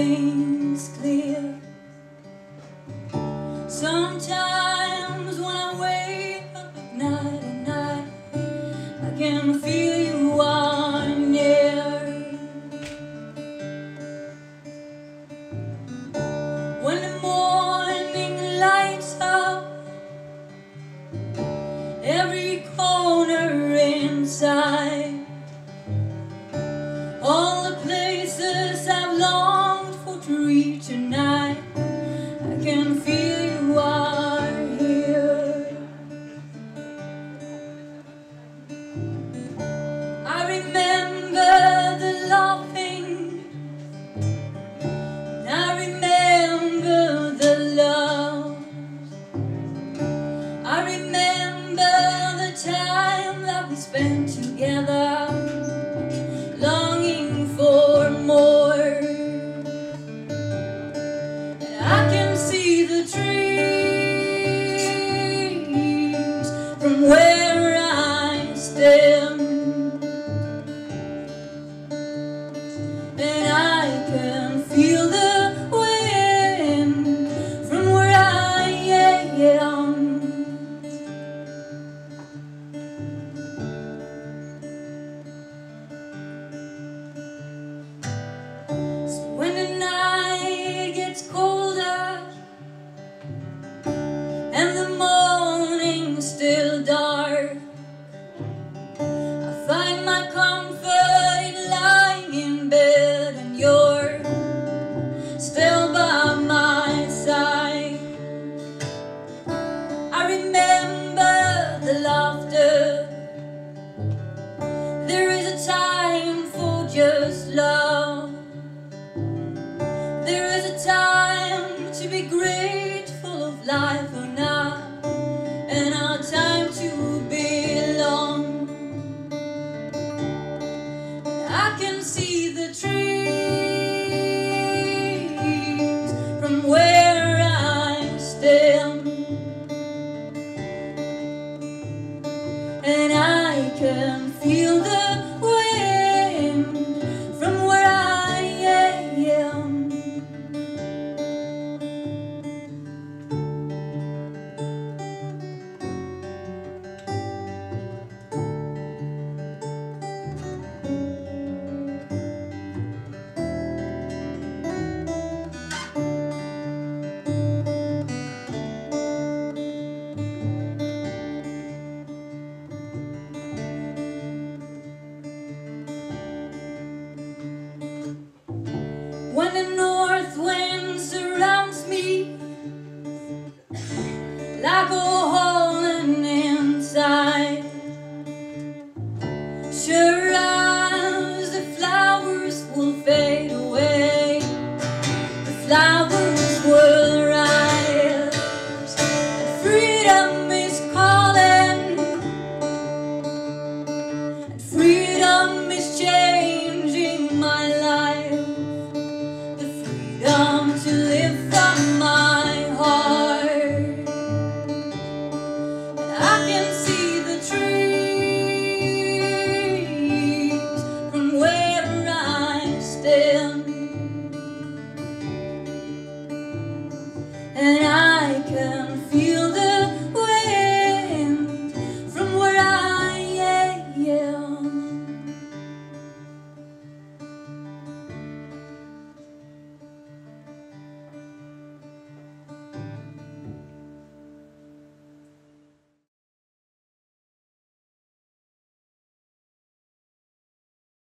things clear. Sometimes when I wake up at night at night I can feel you are near. When the morning lights up Every corner inside day. was love. There is a time to be grateful of life or not, and our time to be alone. I can see the truth. Freedom is calling. And freedom is changing my life. The freedom to live from my heart. And I can see the trees from where I stand. And I can